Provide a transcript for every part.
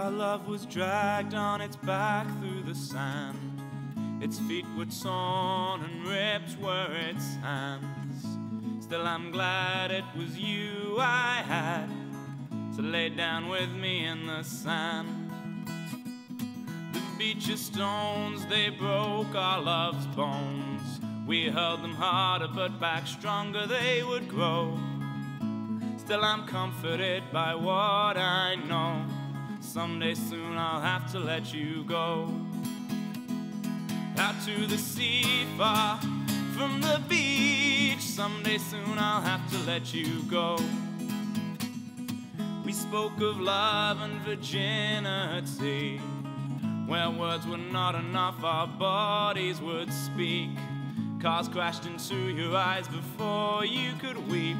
Our love was dragged on its back through the sand. Its feet were torn and ripped were its hands. Still, I'm glad it was you I had to lay down with me in the sand. The beach of stones, they broke our love's bones. We held them harder, but back stronger they would grow. Still, I'm comforted by what I know. Someday soon I'll have to let you go. Out to the sea, far from the beach. Someday soon I'll have to let you go. We spoke of love and virginity. Where words were not enough, our bodies would speak. Cars crashed into your eyes before you could weep.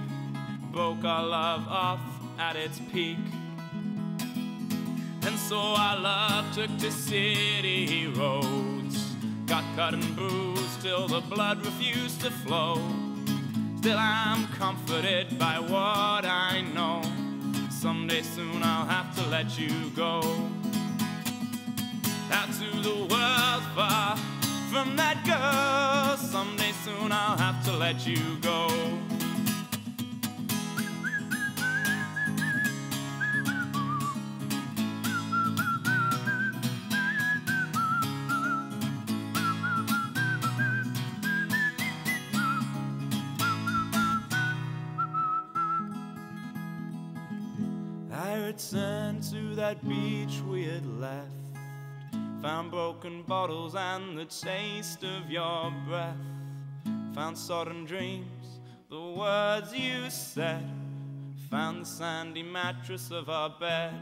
Broke our love off at its peak. So our love took to city roads. Got cut and bruised till the blood refused to flow. Still, I'm comforted by what I know. Someday soon I'll have to let you go. Out to the world far from that girl. Someday soon I'll have to let you go. I returned to that beach we had left. Found broken bottles and the taste of your breath. Found sodden dreams, the words you said. Found the sandy mattress of our bed.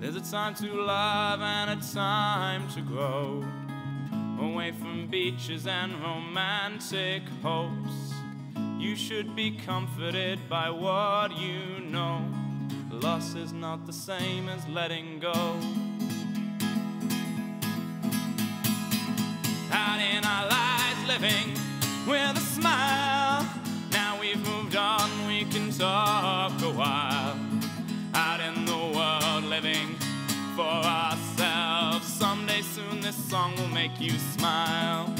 There's a time to love and a time to grow. Away from beaches and romantic hopes. You should be comforted by what you know. Loss is not the same as letting go. Out in our lives, living with a smile. Now we've moved on, we can talk a while. Out in the world, living for ourselves. Someday soon, this song will make you smile.